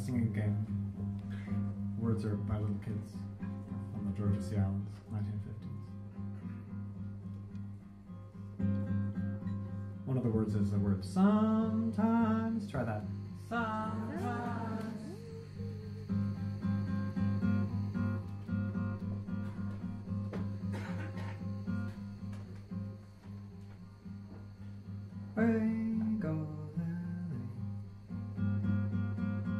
singing game. Words are by little kids on the Georgia Sea Islands, 1950s. One of the words is the word sometimes. Try that. Sometimes. Go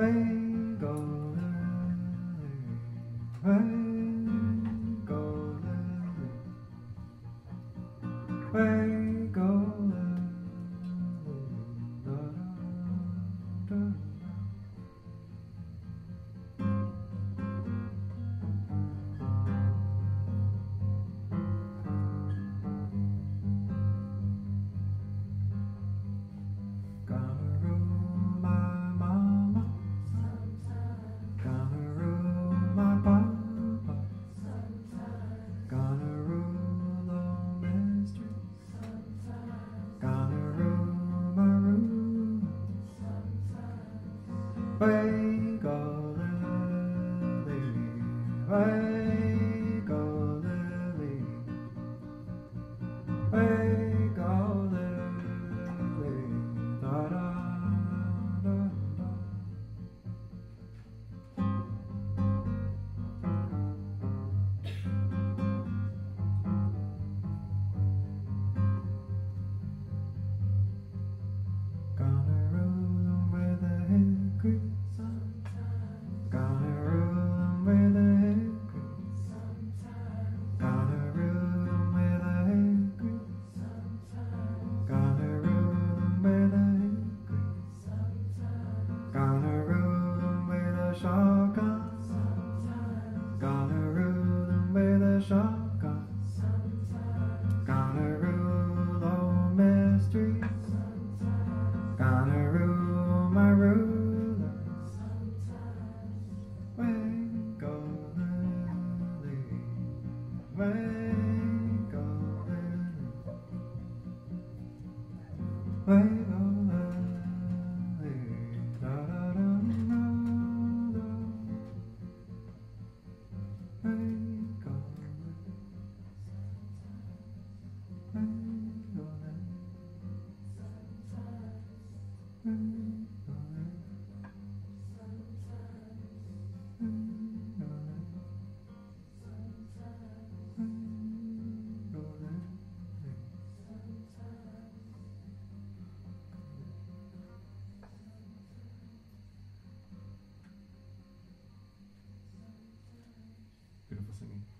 Way Way go Lily, way shotgun. Gonna rule 'em with a shotgun. Gonna rule all mysteries. Gonna rule my ruler. Way go Lily, way go Beautiful singing.